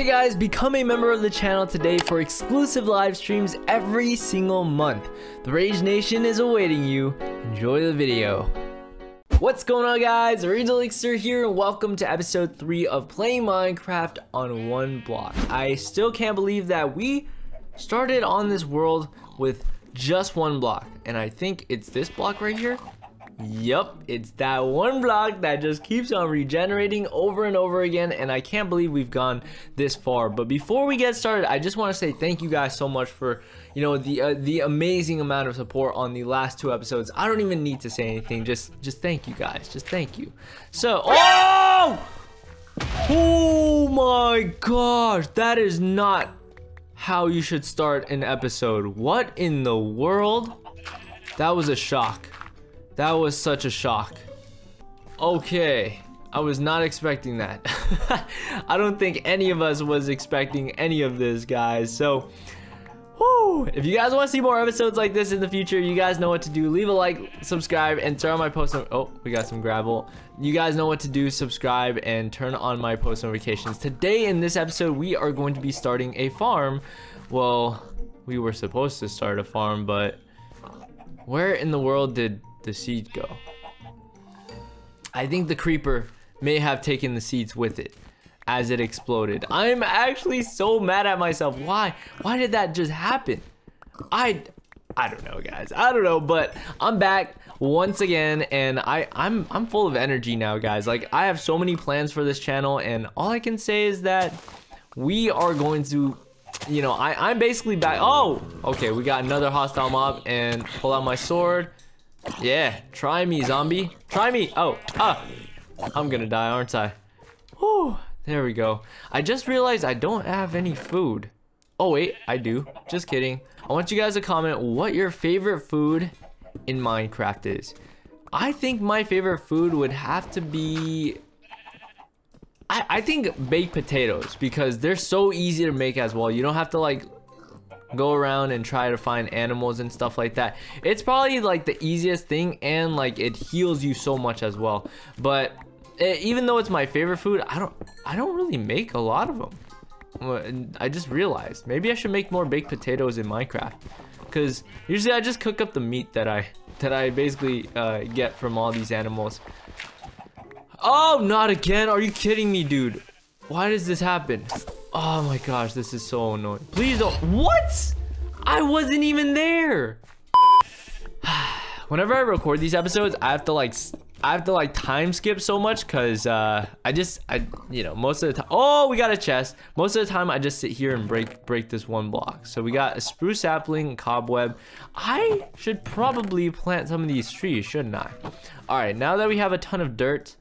Hey guys, become a member of the channel today for exclusive live streams every single month. The Rage Nation is awaiting you. Enjoy the video. What's going on guys? Rage Elixir here and welcome to episode 3 of playing Minecraft on one block. I still can't believe that we started on this world with just one block and I think it's this block right here Yup, it's that one block that just keeps on regenerating over and over again and I can't believe we've gone this far. But before we get started, I just want to say thank you guys so much for, you know, the uh, the amazing amount of support on the last two episodes. I don't even need to say anything. Just just thank you guys. Just thank you. So, oh! Oh my gosh, that is not how you should start an episode. What in the world? That was a shock. That was such a shock. Okay. I was not expecting that. I don't think any of us was expecting any of this, guys. So, whoo, if you guys want to see more episodes like this in the future, you guys know what to do. Leave a like, subscribe, and turn on my post. Oh, we got some gravel. You guys know what to do. Subscribe and turn on my post notifications. Today in this episode, we are going to be starting a farm. Well, we were supposed to start a farm, but where in the world did the seed go? I think the creeper may have taken the seeds with it as it exploded. I'm actually so mad at myself. Why? Why did that just happen? I I don't know, guys. I don't know, but I'm back once again and I I'm I'm full of energy now, guys. Like I have so many plans for this channel and all I can say is that we are going to you know, I, I'm basically back. Oh, okay, we got another hostile mob and pull out my sword. Yeah, try me, zombie. Try me. Oh, ah. I'm gonna die, aren't I? Whew, there we go. I just realized I don't have any food. Oh, wait, I do. Just kidding. I want you guys to comment what your favorite food in Minecraft is. I think my favorite food would have to be... I, I think baked potatoes because they're so easy to make as well. You don't have to like go around and try to find animals and stuff like that. It's probably like the easiest thing and like it heals you so much as well. But it, eh, even though it's my favorite food i don't i don't really make a lot of them i just realized maybe i should make more baked potatoes in minecraft. Because usually i just cook up the meat that i that i basically uh, get from all these animals. Oh not again! Are you kidding me dude? Why does this happen Oh my gosh, this is so annoying. Please don't. What? I wasn't even there. Whenever I record these episodes, I have to like, I have to like time skip so much because uh, I just, I, you know, most of the time. Oh, we got a chest. Most of the time, I just sit here and break, break this one block. So we got a spruce sapling, cobweb. I should probably plant some of these trees, shouldn't I? All right, now that we have a ton of dirt,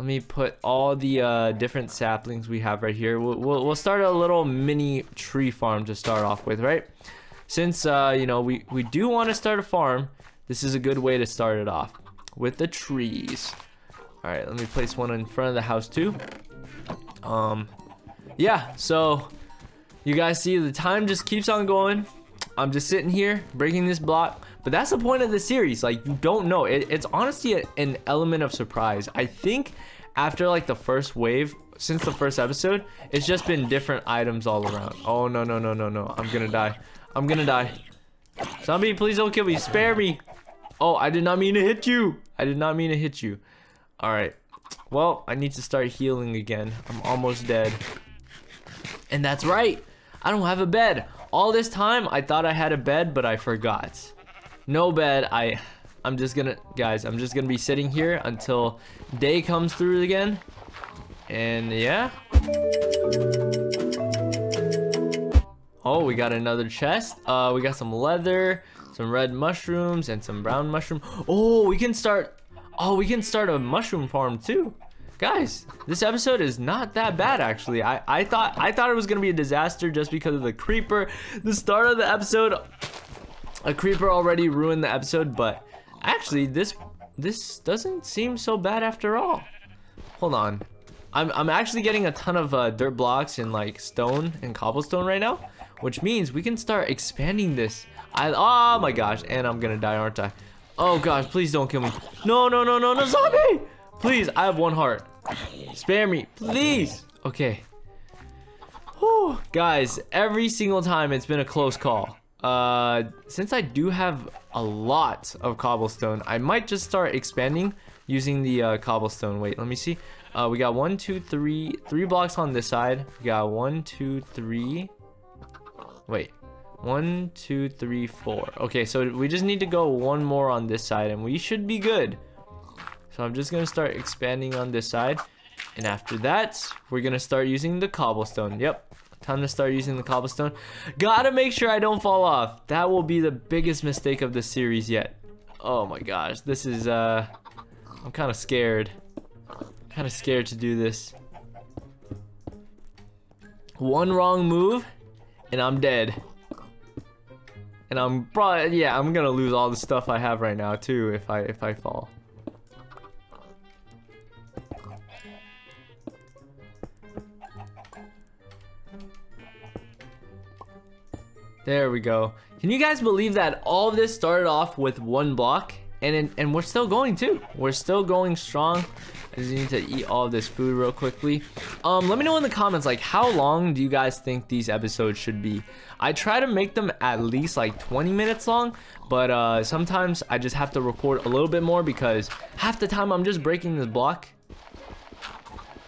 let me put all the uh, different saplings we have right here. We'll, we'll, we'll, start a little mini tree farm to start off with, right? Since, uh, you know, we, we do want to start a farm, this is a good way to start it off with the trees. All right, let me place one in front of the house too. Um, yeah, so you guys see the time just keeps on going. I'm just sitting here breaking this block. But that's the point of the series. Like, you don't know. It, it's honestly a, an element of surprise. I think after like the first wave, since the first episode, it's just been different items all around. Oh, no, no, no, no, no. I'm gonna die. I'm gonna die. Zombie, please don't kill me. Spare me. Oh, I did not mean to hit you. I did not mean to hit you. All right. Well, I need to start healing again. I'm almost dead. And that's right. I don't have a bed. All this time, I thought I had a bed, but I forgot no bed. I, I'm just gonna, guys, I'm just gonna be sitting here until day comes through again. And yeah. Oh, we got another chest. Uh, we got some leather, some red mushrooms, and some brown mushroom. Oh, we can start. Oh, we can start a mushroom farm too. Guys, this episode is not that bad actually. I, I thought I thought it was gonna be a disaster just because of the creeper. The start of the episode, a creeper already ruined the episode, but actually this this doesn't seem so bad after all. Hold on. I'm, I'm actually getting a ton of uh, dirt blocks and like stone and cobblestone right now, which means we can start expanding this. I, oh my gosh, and I'm gonna die, aren't I? Oh gosh, please don't kill me. No, no, no, no, no, zombie! Please, I have one heart. Spare me, please. Okay. Whew. Guys, every single time it's been a close call. Uh, since I do have a lot of cobblestone, I might just start expanding using the uh, cobblestone. Wait, let me see. Uh, we got one, two, three, three blocks on this side. We got one, two, three. Wait, one, two, three, four. Okay, so we just need to go one more on this side and we should be good. So I'm just gonna start expanding on this side. And after that, we're gonna start using the cobblestone. Yep, time to start using the cobblestone. Gotta make sure I don't fall off. That will be the biggest mistake of the series yet. Oh my gosh, this is, uh, I'm kind of scared. Kind of scared to do this. One wrong move, and I'm dead. And I'm probably yeah, I'm gonna lose all the stuff I have right now too if I if I fall. There we go. Can you guys believe that all of this started off with one block? And, and we're still going too. We're still going strong. I just need to eat all of this food real quickly. Um, let me know in the comments, like, how long do you guys think these episodes should be? I try to make them at least like 20 minutes long, but uh, sometimes I just have to record a little bit more because half the time I'm just breaking this block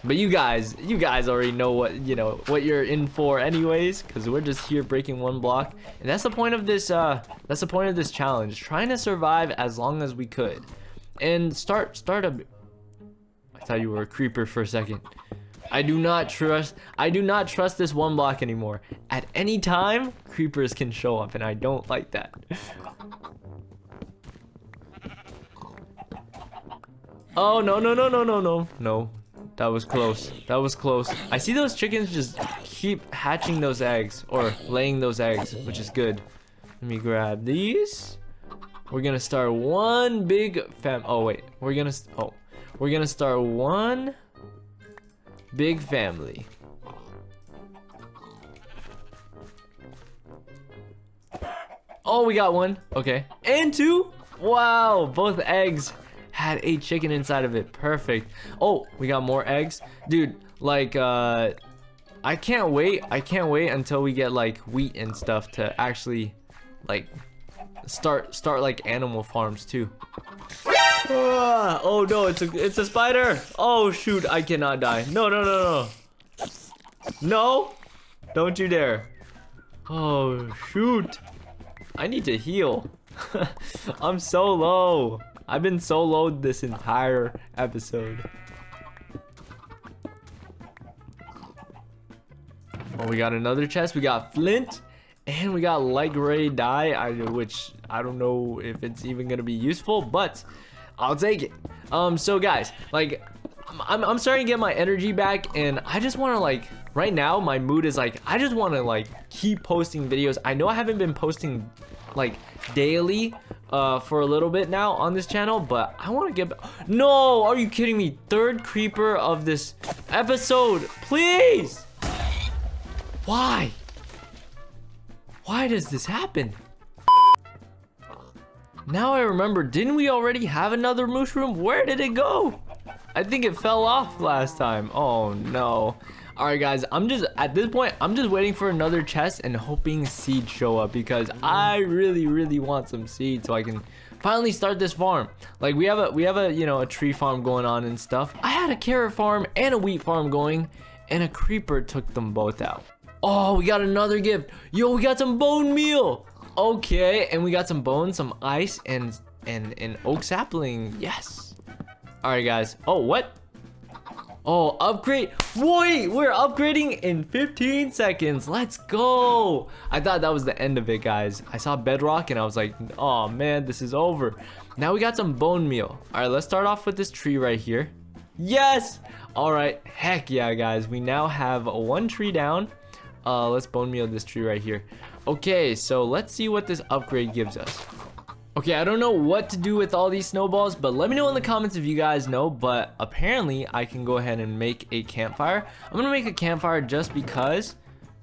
but you guys, you guys already know what, you know, what you're in for anyways, because we're just here breaking one block. And that's the point of this, uh, that's the point of this challenge, trying to survive as long as we could. And start, start a, I thought you were a creeper for a second. I do not trust, I do not trust this one block anymore. At any time, creepers can show up, and I don't like that. oh, no, no, no, no, no, no, no. That was close. That was close. I see those chickens just keep hatching those eggs or laying those eggs, which is good. Let me grab these. We're gonna start one big fam. Oh wait, we're gonna. Oh, we're gonna start one big family. Oh, we got one. Okay, and two. Wow, both eggs had a chicken inside of it. Perfect. Oh, we got more eggs. Dude, like, uh, I can't wait. I can't wait until we get, like, wheat and stuff to actually, like, start, start, like, animal farms, too. Ah, oh, no, it's a, it's a spider. Oh, shoot, I cannot die. No, no, no, no. No, don't you dare. Oh, shoot. I need to heal. I'm so low. I've been so low this entire episode. Oh, we got another chest. We got flint. And we got light gray dye, which I don't know if it's even going to be useful, but I'll take it. Um, so guys, like, I'm, I'm starting to get my energy back, and I just want to, like, right now, my mood is, like, I just want to, like, keep posting videos. I know I haven't been posting, like, daily, uh, for a little bit now on this channel, but I want to get... No! Are you kidding me? Third creeper of this episode. Please! Why? Why does this happen? Now I remember, didn't we already have another mushroom? Where did it go? I think it fell off last time. Oh no. Alright guys, I'm just, at this point, I'm just waiting for another chest and hoping seeds show up because I really, really want some seeds so I can finally start this farm. Like we have a, we have a, you know, a tree farm going on and stuff. I had a carrot farm and a wheat farm going and a creeper took them both out. Oh, we got another gift. Yo, we got some bone meal. Okay, and we got some bones, some ice, and, and an oak sapling. Yes. Alright guys. Oh, what? Oh, upgrade. Wait, we're upgrading in 15 seconds. Let's go. I thought that was the end of it, guys. I saw bedrock and I was like, oh man, this is over. Now we got some bone meal. All right, let's start off with this tree right here. Yes. All right. Heck yeah, guys. We now have one tree down. Uh, let's bone meal this tree right here. Okay, so let's see what this upgrade gives us. Okay, I don't know what to do with all these snowballs, but let me know in the comments if you guys know, but apparently I can go ahead and make a campfire. I'm gonna make a campfire just because,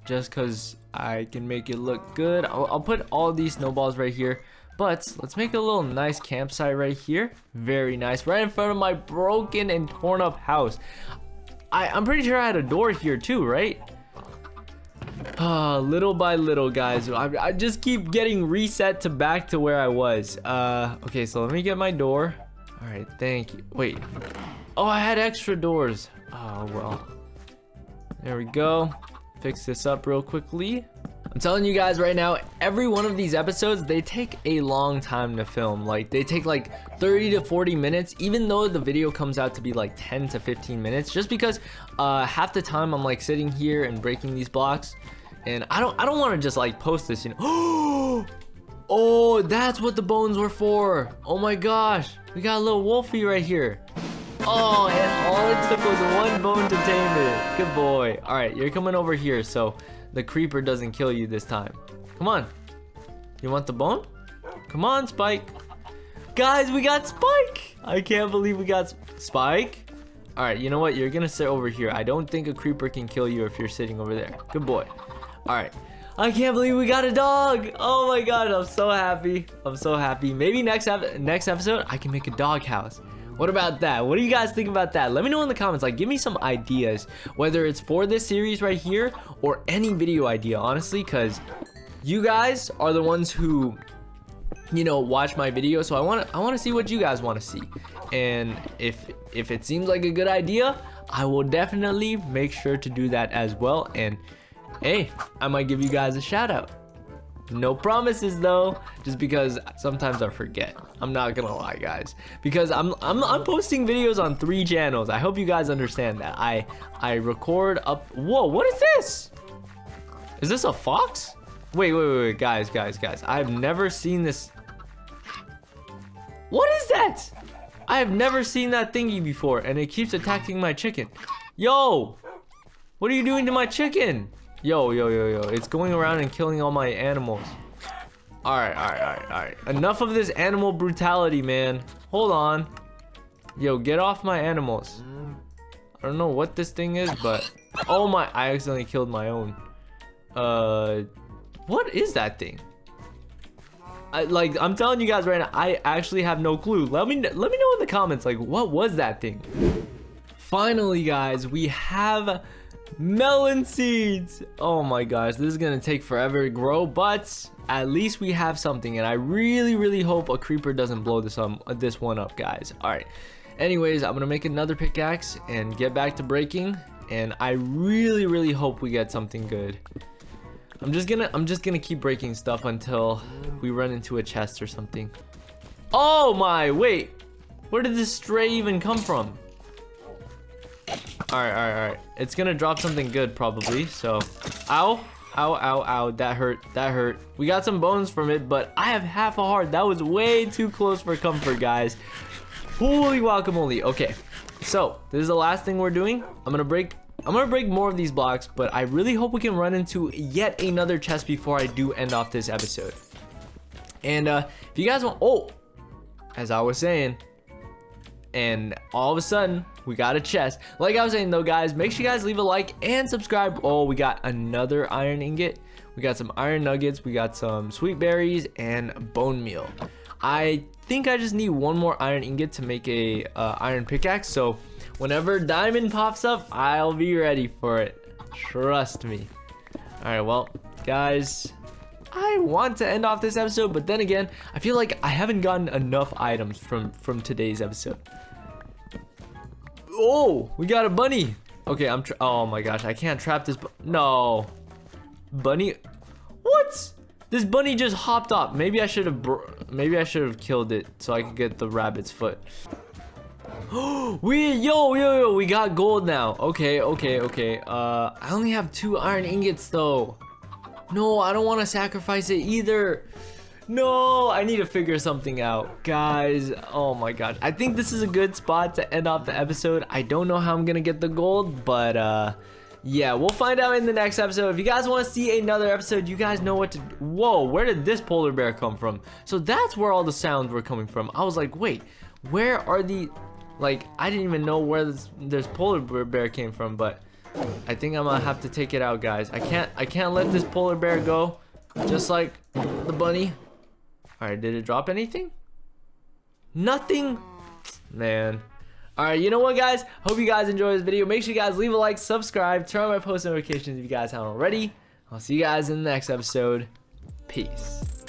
just because I can make it look good. I'll, I'll put all these snowballs right here, but let's make a little nice campsite right here. Very nice, right in front of my broken and torn up house. I, I'm pretty sure I had a door here too, right? Ah, little by little, guys. I, I just keep getting reset to back to where I was. Uh, okay, so let me get my door. All right, thank you. Wait. Oh, I had extra doors. Oh, well. There we go. Fix this up real quickly. I'm telling you guys right now, every one of these episodes, they take a long time to film. Like, they take like 30 to 40 minutes, even though the video comes out to be like 10 to 15 minutes, just because uh, half the time I'm like sitting here and breaking these blocks. And I don't I don't want to just like post this, you know. Oh, that's what the bones were for. Oh my gosh. We got a little wolfie right here. Oh, and all it took was one bone to tame it. Good boy. All right, you're coming over here so the creeper doesn't kill you this time. Come on. You want the bone? Come on, Spike. Guys, we got Spike. I can't believe we got Spike. All right, you know what? You're gonna sit over here. I don't think a creeper can kill you if you're sitting over there. Good boy. All right. I can't believe we got a dog. Oh my god, I'm so happy. I'm so happy. Maybe next next episode I can make a dog house. What about that? What do you guys think about that? Let me know in the comments. Like, give me some ideas, whether it's for this series right here or any video idea, honestly, because you guys are the ones who, you know, watch my video. So I want to, I want to see what you guys want to see. And if, if it seems like a good idea, I will definitely make sure to do that as well. And hey, I might give you guys a shout out. No promises though, just because sometimes I forget. I'm not gonna lie, guys, because I'm I'm I'm posting videos on three channels. I hope you guys understand that. I I record up. Whoa, what is this? Is this a fox? Wait, wait, wait, wait, guys, guys, guys. I've never seen this. What is that? I have never seen that thingy before, and it keeps attacking my chicken. Yo, what are you doing to my chicken? Yo, yo, yo, yo. It's going around and killing all my animals. Alright, alright, alright, alright. Enough of this animal brutality, man. Hold on. Yo, get off my animals. I don't know what this thing is, but... Oh my, I accidentally killed my own. Uh, what is that thing? I, like, I'm telling you guys right now, I actually have no clue. Let me, let me know in the comments, like, what was that thing? Finally, guys, we have Melon seeds! Oh my gosh, this is gonna take forever to grow, but at least we have something, and I really, really hope a creeper doesn't blow this, um, this one up, guys. Alright, anyways, I'm gonna make another pickaxe and get back to breaking, and I really, really hope we get something good. I'm just gonna, I'm just gonna keep breaking stuff until we run into a chest or something. Oh my, wait! Where did this stray even come from? Alright, alright, alright. It's gonna drop something good probably, so. Ow. Ow, ow, ow. That hurt. That hurt. We got some bones from it, but I have half a heart. That was way too close for comfort, guys. Holy guacamole. Okay. So, this is the last thing we're doing. I'm gonna break I'm gonna break more of these blocks, but I really hope we can run into yet another chest before I do end off this episode. And uh, if you guys want, oh, as I was saying, and all of a sudden we got a chest. Like i was saying though guys make sure you guys leave a like and subscribe. Oh we got another iron ingot. We got some iron nuggets. We got some sweet berries and bone meal. I think i just need one more iron ingot to make a uh, iron pickaxe. So whenever diamond pops up i'll be ready for it. Trust me. All right well guys I want to end off this episode, but then again, I feel like I haven't gotten enough items from from today's episode. Oh, we got a bunny. Okay, I'm. oh my gosh, I can't trap this. no, bunny. What? This bunny just hopped off. Maybe I should have. Maybe I should have killed it so I could get the rabbit's foot. we yo yo yo we got gold now. Okay okay okay. Uh, I only have two iron ingots though. No, I don't want to sacrifice it either. No, I need to figure something out. Guys, oh my god. I think this is a good spot to end off the episode. I don't know how I'm going to get the gold, but uh, yeah, we'll find out in the next episode. If you guys want to see another episode, you guys know what to... Whoa, where did this polar bear come from? So that's where all the sounds were coming from. I was like, wait, where are the... Like, I didn't even know where this, this polar bear came from, but... I think I'm gonna have to take it out, guys. I can't I can't let this polar bear go. Just like the bunny. Alright, did it drop anything? Nothing? Man. Alright, you know what guys? Hope you guys enjoy this video. Make sure you guys leave a like, subscribe, turn on my post notifications if you guys haven't already. I'll see you guys in the next episode. Peace.